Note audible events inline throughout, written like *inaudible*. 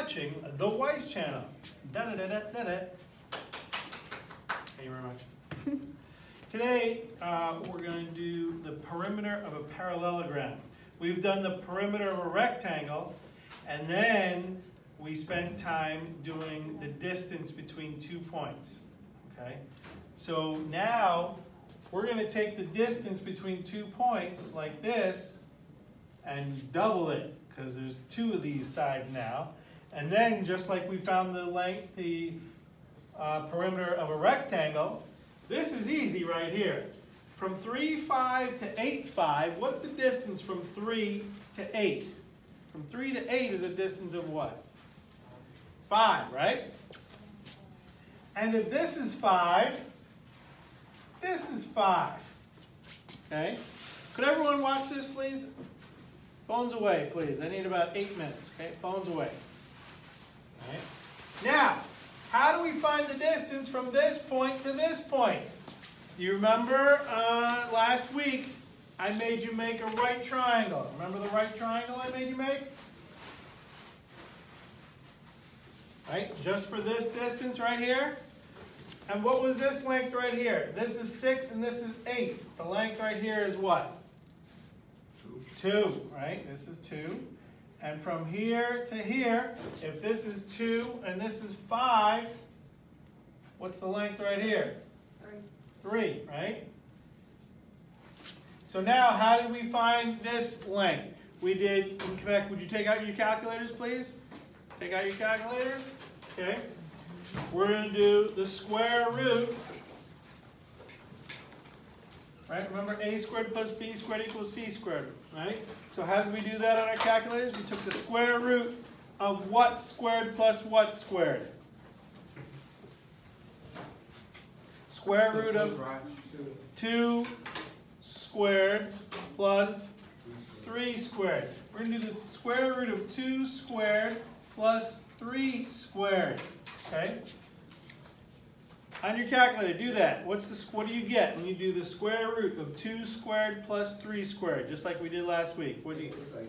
watching the Weiss channel. Da da da da da da. Thank you very much. *laughs* Today, uh, we're going to do the perimeter of a parallelogram. We've done the perimeter of a rectangle, and then we spent time doing the distance between two points. Okay? So now, we're going to take the distance between two points like this and double it because there's two of these sides now. And then, just like we found the length, the uh, perimeter of a rectangle, this is easy right here. From 3, 5 to 8, 5, what's the distance from 3 to 8? From 3 to 8 is a distance of what? 5, right? And if this is 5, this is 5. Okay? Could everyone watch this, please? Phones away, please. I need about eight minutes. Okay, phones away. Right. Now, how do we find the distance from this point to this point? Do you remember uh, last week I made you make a right triangle? Remember the right triangle I made you make? Right, just for this distance right here. And what was this length right here? This is 6 and this is 8. The length right here is what? 2, right? This is 2. And from here to here, if this is 2 and this is 5, what's the length right here? 3. 3, right? So now, how did we find this length? We did, Quebec, would you take out your calculators, please? Take out your calculators. Okay. We're going to do the square root Right? Remember a squared plus b squared equals c squared, right? So how did we do that on our calculators? We took the square root of what squared plus what squared? Square root of 2 squared plus 3 squared. We're going to do the square root of 2 squared plus 3 squared, okay? On your calculator, do that. What's the what do you get when you do the square root of 2 squared plus 3 squared, just like we did last week? What do you It's like 3.605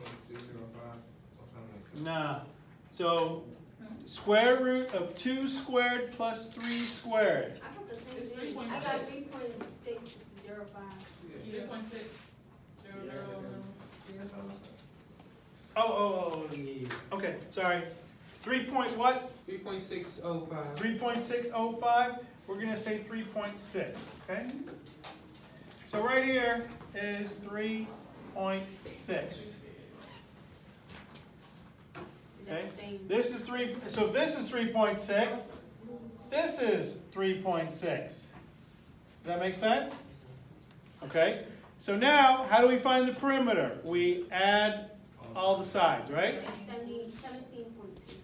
or something like that. Nah. So square root of 2 squared plus 3 squared. I got the same It's thing. 3.6. I got three point six zero five. Three point six, zero, Yeah, zero, that's zero. Yeah, that's all. Oh, oh, oh, okay, sorry. 3 point what? 3.605. 3.605. We're going to say 3.6, okay? So right here is 3.6. Okay. that the same? This is 3, so this is 3.6, this is 3.6. Does that make sense? Okay, so now, how do we find the perimeter? We add all the sides, right? It's seventy, seventeen point two.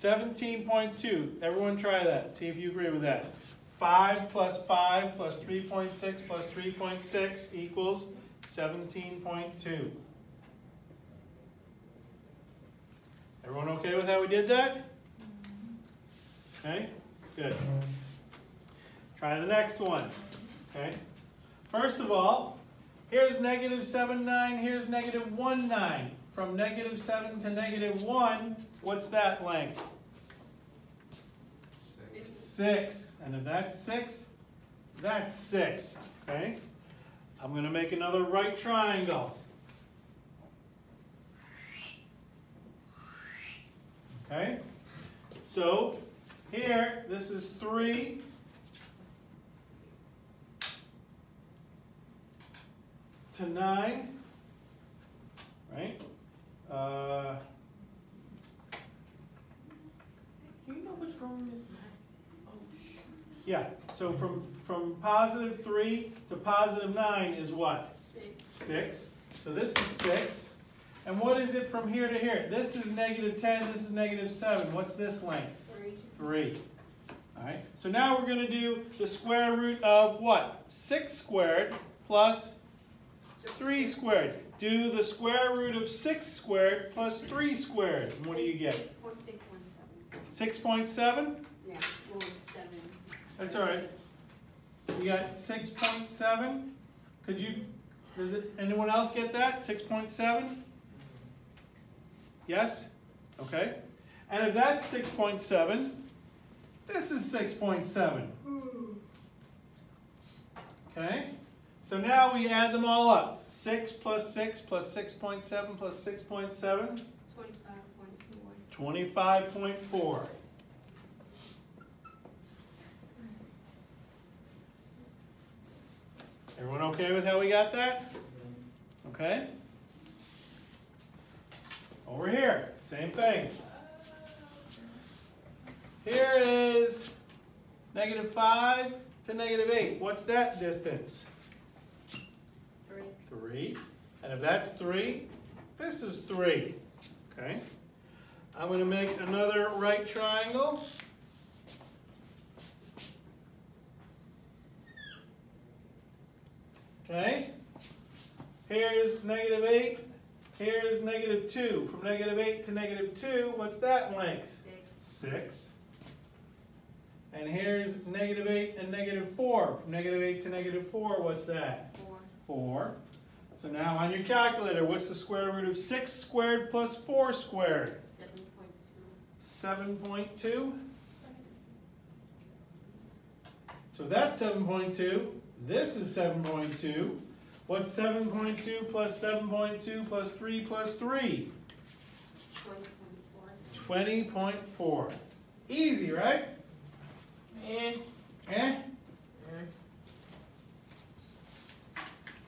17.2. Everyone try that. See if you agree with that. 5 plus 5 plus 3.6 plus 3.6 equals 17.2. Everyone okay with how we did that? Okay, good. Try the next one. Okay. First of all, here's negative 7, 9, here's negative 1, 9. From negative 7 to negative 1, what's that length? Six. 6. And if that's 6, that's 6. Okay? I'm going to make another right triangle. Okay? So, here, this is 3. To 9. Right? Uh, Do you know which drawing is mine? Oh, shoot. Yeah, so from, from positive three to positive nine is what? Six. Six. So this is six. And what is it from here to here? This is negative ten, this is negative seven. What's this length? Three. Three. Alright, so now we're gonna do the square root of what? Six squared plus three squared. Do the square root of six squared plus three squared. And what do you get? Point six point seven. Six point seven? Yeah, well, seven. That's all right. You got six point seven. Could you, does it, anyone else get that? Six point seven? Yes? Okay. And if that's six point seven, this is six point seven. Okay? So now we add them all up. Six plus six plus six point seven plus six point seven, Twenty-five point four. twenty-five point four. Everyone okay with how we got that? Okay? Over here, same thing. Here is negative five to negative eight. What's that distance? Three. Three. And if that's three, this is three. Okay? I'm gonna make another right triangle. Okay? Here's negative eight, here's negative two. From negative eight to negative two, what's that length? Six. Six. And here's negative eight and negative four. From negative eight to negative four, what's that? Four. Four. So now on your calculator, what's the square root of six squared plus four squared? Seven point two. Seven point two. So that's seven point two. This is seven point two. What's seven point two plus seven point two plus three plus three? Twenty point four. Twenty point four. Easy, right? Eh. Eh?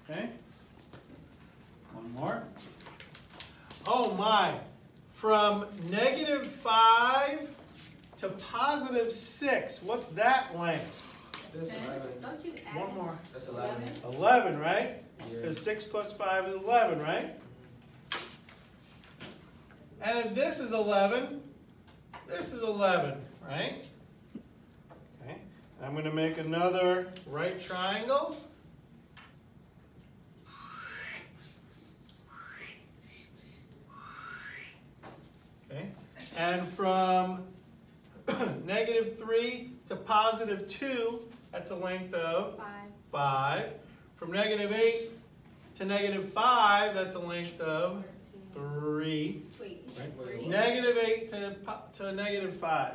Okay. One more. My. From negative five to positive six. What's that length? That's eleven. Don't you add? One more. That's eleven. Eleven, right? Yeah. Because six plus five is eleven, right? And if this is eleven, this is eleven, right? Okay. I'm gonna make another right triangle. Okay. And from *coughs* negative three to positive two, that's a length of Five. five. From negative eight to negative five, that's a length of three. Wait, Right. three? Negative eight to, to negative five.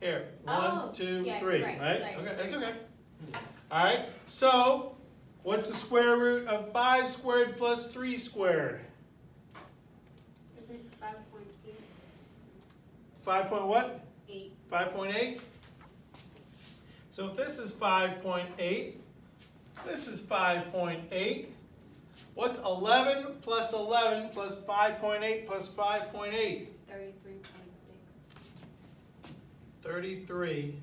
Here, one, Oh, two, yeah, three, right, right? sorry, Okay, that's okay. All right, so what's the square root of five squared plus three squared? Isn't it five point eight? Five point what? Eight. Five point eight? So if this is five point eight, this is five point eight. What's eleven plus eleven plus five point eight plus five point eight? Thirty-three point six. Thirty-three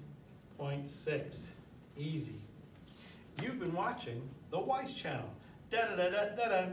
point six. Easy. You've been watching the Weiss Channel. Da da da da da da.